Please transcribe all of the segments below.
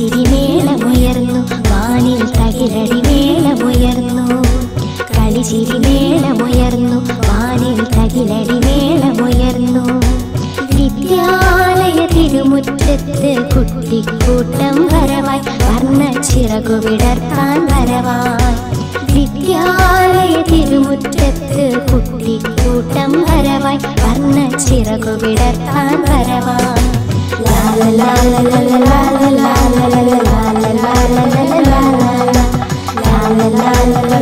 കളിച്ചിരിമേളമുയർന്നു വാനിൽ തകിലടി മേളമുയർന്നു കളിച്ചിരിമേളമുയർന്നു വാനിൽ തകിലടി മേളമുയർന്നു വിദ്യാലയ തിരുമുറ്റത്ത് കുട്ടിക്കൂട്ടം വരവായി വർണ ചിറകു വരവായി. വിദ്യാലയ തിരുമുറ്റത്ത് കുട്ടിക്കൂട്ടം വരവായി വർണ ചിറകു വിടർത്താൻ വരവായി. ലാല ലാല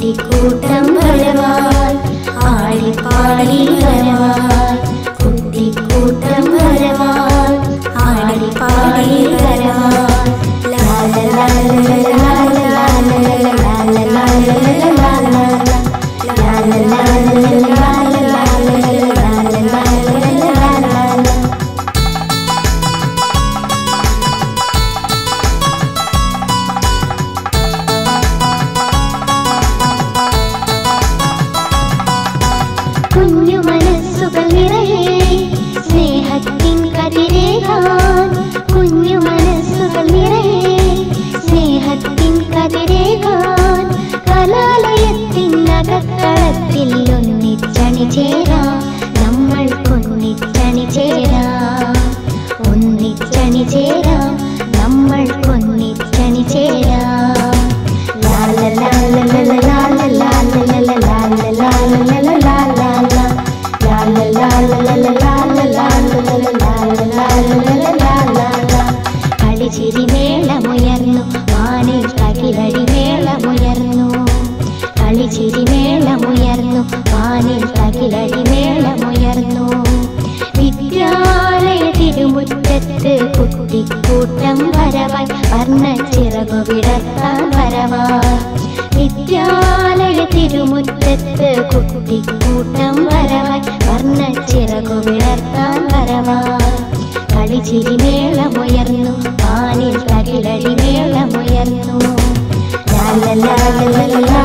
கூடி கூட்டம் வருவார் ஆடி பாடி வருவார் கூடி கூட்டம் வருவார் ஆடி பாடி வருவார் லால. పుణ్యమనస్సు కలిరే స్నేహత్తిం కదిరేగాన్ വർണ ചിറകു വിടർത്താൻ വരവായി വിദ്യാലയ തിരുമുറ്റത്ത് കുട്ടിക്കൂട്ടം വരവായി വർണ ചിറകു വിടർത്താൻ വരവായി കളിച്ചിരി മേളമുയർന്നു വാനിൽ തകിലടി മേളമുയർന്നു ലാല ലാല